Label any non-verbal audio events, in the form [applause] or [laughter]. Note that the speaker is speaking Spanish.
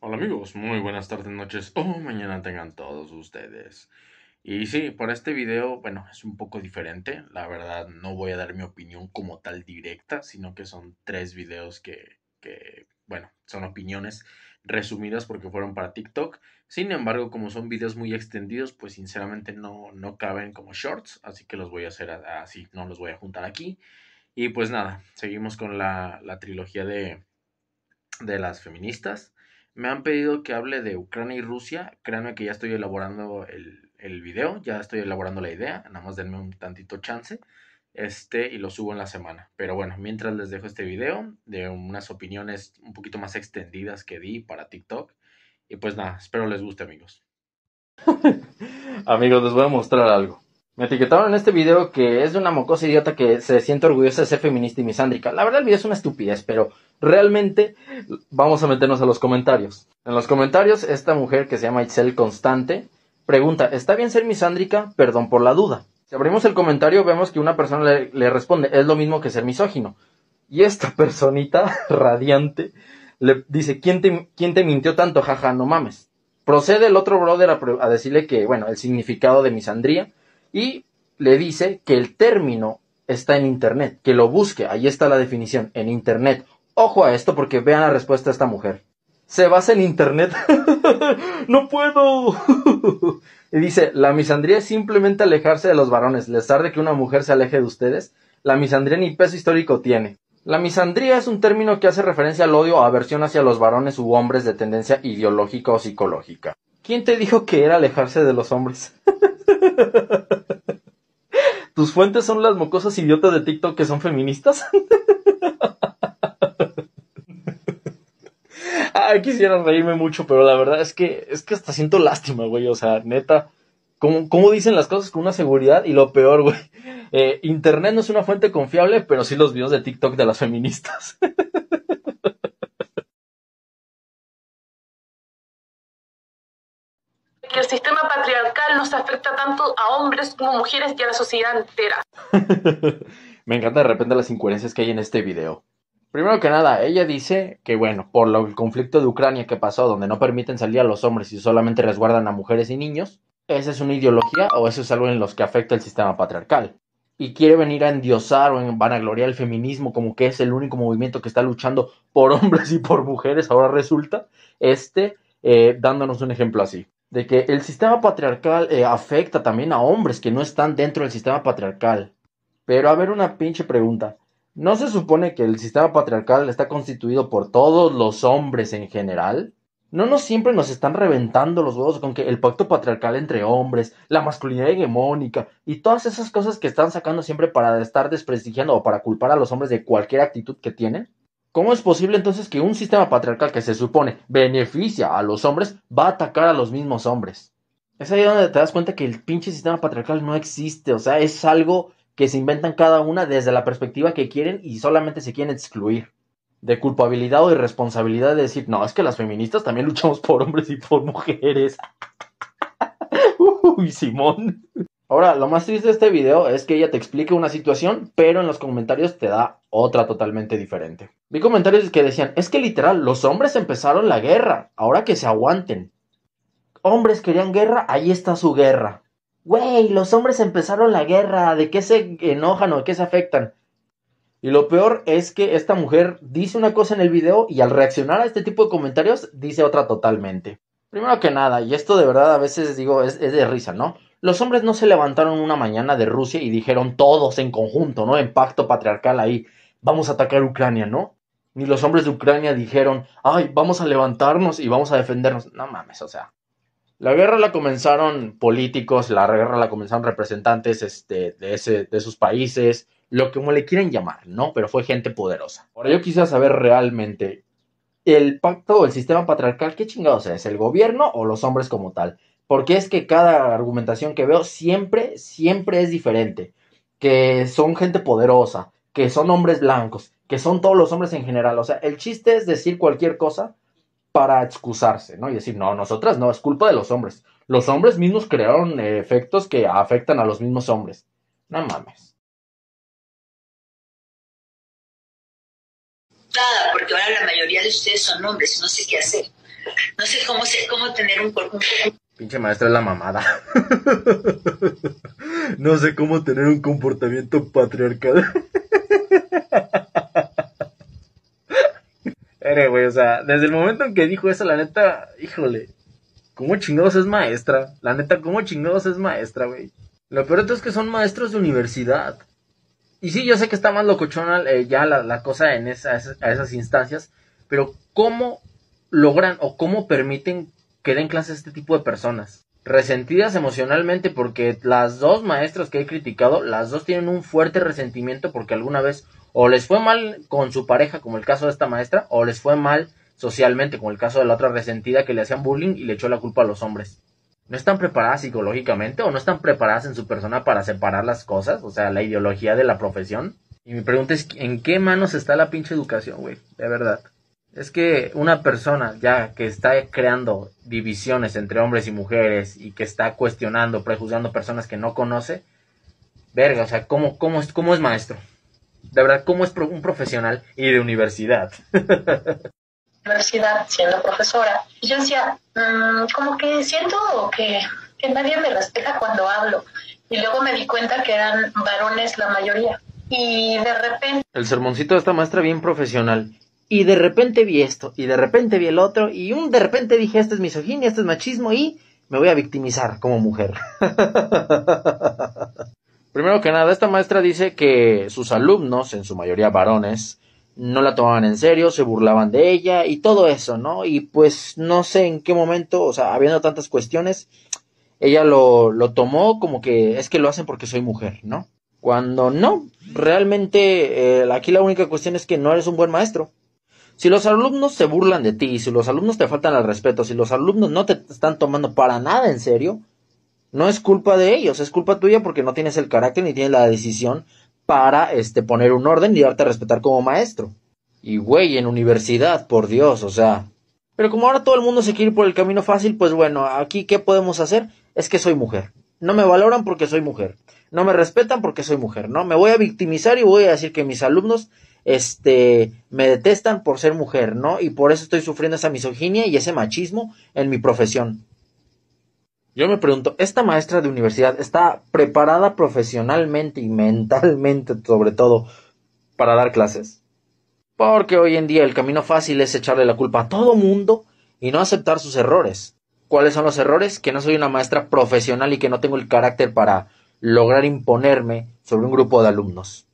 Hola amigos, muy buenas tardes, noches o mañana tengan todos ustedes. Y sí, por este video, bueno, es un poco diferente. La verdad, no voy a dar mi opinión como tal directa, sino que son tres videos que, que bueno, son opiniones resumidas porque fueron para TikTok. Sin embargo, como son videos muy extendidos, pues sinceramente no, no caben como shorts, así que los voy a hacer así, no los voy a juntar aquí. Y pues nada, seguimos con la, la trilogía de, de las feministas. Me han pedido que hable de Ucrania y Rusia. Créanme que ya estoy elaborando el, el video, ya estoy elaborando la idea. Nada más denme un tantito chance. Este, y lo subo en la semana. Pero bueno, mientras les dejo este video de unas opiniones un poquito más extendidas que di para TikTok. Y pues nada, espero les guste, amigos. [laughs] amigos, les voy a mostrar algo. Me etiquetaron en este video que es de una mocosa idiota que se siente orgullosa de ser feminista y misándrica. La verdad el video es una estupidez, pero realmente vamos a meternos a los comentarios. En los comentarios, esta mujer que se llama Itzel Constante pregunta, ¿está bien ser misándrica? Perdón por la duda. Si abrimos el comentario, vemos que una persona le, responde, es lo mismo que ser misógino. Y esta [laughs] personita radiante le dice, ¿quién te, mintió tanto? Jaja, no mames. Procede el otro brother a, a decirle que, bueno, el significado de misandría y le dice que el término está en Internet, que lo busque, ahí está la definición, en Internet. Ojo a esto porque vean la respuesta de esta mujer. Se basa en Internet. [laughs] no puedo. [laughs] y dice, la misandría es simplemente alejarse de los varones. Les tarde que una mujer se aleje de ustedes. La misandría ni peso histórico tiene. La misandría es un término que hace referencia al odio o aversión hacia los varones u hombres de tendencia ideológica o psicológica. ¿Quién te dijo que era alejarse de los hombres? [laughs] [laughs] ¿Tus fuentes son las mocosas idiotas de TikTok que son feministas? [laughs] ah, quisiera reírme mucho, pero la verdad es que es que hasta siento lástima, güey. O sea, neta, ¿cómo, cómo dicen las cosas con una seguridad? Y lo peor, güey. Eh, Internet no es una fuente confiable, pero sí los videos de TikTok de las feministas. [laughs] el sistema patriarcal nos afecta tanto a hombres como mujeres y a la sociedad entera. [laughs] Me encanta de repente las incoherencias que hay en este video. Primero que nada, ella dice que, bueno, por el conflicto de Ucrania que pasó, donde no permiten salir a los hombres y solamente resguardan a mujeres y niños, ¿esa es una ideología o eso es algo en los que afecta el sistema patriarcal? Y quiere venir a endiosar o en vanagloriar el feminismo como que es el único movimiento que está luchando por [laughs] hombres y por mujeres, ahora resulta, este, eh, dándonos un ejemplo así de que el sistema patriarcal eh, afecta también a hombres que no están dentro del sistema patriarcal. Pero a ver una pinche pregunta. ¿No se supone que el sistema patriarcal está constituido por todos los hombres en general? ¿No nos siempre nos están reventando los huevos con que el pacto patriarcal entre hombres, la masculinidad hegemónica y todas esas cosas que están sacando siempre para estar desprestigiando o para culpar a los hombres de cualquier actitud que tienen? ¿Cómo es posible entonces que un sistema patriarcal que se supone beneficia a los hombres va a atacar a los mismos hombres? Es ahí donde te das cuenta que el pinche sistema patriarcal no existe, o sea, es algo que se inventan cada una desde la perspectiva que quieren y solamente se quieren excluir. De culpabilidad o irresponsabilidad de decir, no, es que las feministas también luchamos por hombres y por mujeres. [laughs] Uy, Simón. Ahora, lo más triste de este video es que ella te explica una situación, pero en los comentarios te da otra totalmente diferente. Vi comentarios que decían, es que literal, los hombres empezaron la guerra, ahora que se aguanten. Hombres querían guerra, ahí está su guerra. Güey, los hombres empezaron la guerra, ¿de qué se enojan o de qué se afectan? Y lo peor es que esta mujer dice una cosa en el video y al reaccionar a este tipo de comentarios dice otra totalmente. Primero que nada, y esto de verdad a veces digo es de risa, ¿no? Los hombres no se levantaron una mañana de Rusia y dijeron todos en conjunto, ¿no? En pacto patriarcal ahí, vamos a atacar Ucrania, ¿no? Ni los hombres de Ucrania dijeron, ay, vamos a levantarnos y vamos a defendernos. No mames, o sea. La guerra la comenzaron políticos, la guerra la comenzaron representantes este, de, ese, de esos países, lo que como le quieren llamar, ¿no? Pero fue gente poderosa. Ahora yo quisiera saber realmente, el pacto o el sistema patriarcal, ¿qué chingados es? ¿El gobierno o los hombres como tal? Porque es que cada argumentación que veo siempre, siempre es diferente. Que son gente poderosa, que son hombres blancos, que son todos los hombres en general. O sea, el chiste es decir cualquier cosa para excusarse, ¿no? Y decir, no, nosotras no, es culpa de los hombres. Los hombres mismos crearon efectos que afectan a los mismos hombres. No mames. Nada, porque ahora la mayoría de ustedes son hombres, no sé qué hacer. no sé cómo, cómo tener un, un Pinche maestra es la mamada. [laughs] no sé cómo tener un comportamiento patriarcal. [laughs] Ere, güey, o sea, desde el momento en que dijo eso, la neta, híjole, ¿cómo chingados es maestra? La neta, ¿cómo chingados es maestra, güey? Lo peor es que son maestros de universidad. Y sí, yo sé que está más locochona eh, ya la, la, cosa en esa, a esas instancias, pero ¿cómo logran o cómo permiten que den clases a este tipo de personas? Resentidas emocionalmente porque las dos maestras que he criticado, las dos tienen un fuerte resentimiento porque alguna vez o les fue mal con su pareja, como el caso de esta maestra, o les fue mal socialmente, como el caso de la otra resentida que le hacían bullying y le echó la culpa a los hombres. ¿No están preparadas psicológicamente o no están preparadas en su persona para separar las cosas? O sea, la ideología de la profesión. Y mi pregunta es, ¿en qué manos está la pinche educación, güey? De verdad. Es que una persona ya que está creando divisiones entre hombres y mujeres y que está cuestionando, prejuzgando personas que no conoce, verga, o sea, ¿cómo, cómo, es, cómo es maestro? De verdad, ¿cómo es un profesional y de universidad? [laughs] universidad siendo profesora. Y yo decía, mmm, como que siento que, que nadie me respeta cuando hablo. Y luego me di cuenta que eran varones la mayoría. Y de repente... El sermoncito de esta maestra bien profesional. Y de repente vi esto, y de repente vi el otro, y un de repente dije, esto es misoginia, esto es machismo, y me voy a victimizar como mujer. [laughs] Primero que nada, esta maestra dice que sus alumnos, en su mayoría varones, no la tomaban en serio, se burlaban de ella y todo eso, ¿no? Y pues no sé en qué momento, o sea, habiendo tantas cuestiones, ella lo, lo tomó como que es que lo hacen porque soy mujer, ¿no? Cuando no, realmente eh, aquí la única cuestión es que no eres un buen maestro. Si los alumnos se burlan de ti, si los alumnos te faltan al respeto, si los alumnos no te están tomando para nada en serio, no es culpa de ellos, es culpa tuya porque no tienes el carácter ni tienes la decisión para este poner un orden y darte a respetar como maestro. Y güey, en universidad, por Dios, o sea. Pero como ahora todo el mundo se quiere ir por el camino fácil, pues bueno, aquí qué podemos hacer es que soy mujer. No me valoran porque soy mujer. No me respetan porque soy mujer, ¿no? Me voy a victimizar y voy a decir que mis alumnos este, me detestan por ser mujer, ¿no? Y por eso estoy sufriendo esa misoginia y ese machismo en mi profesión. Yo me pregunto, ¿esta maestra de universidad está preparada profesionalmente y mentalmente, sobre todo, para dar clases? Porque hoy en día el camino fácil es echarle la culpa a todo mundo y no aceptar sus errores. ¿Cuáles son los errores? Que no soy una maestra profesional y que no tengo el carácter para lograr imponerme sobre un grupo de alumnos.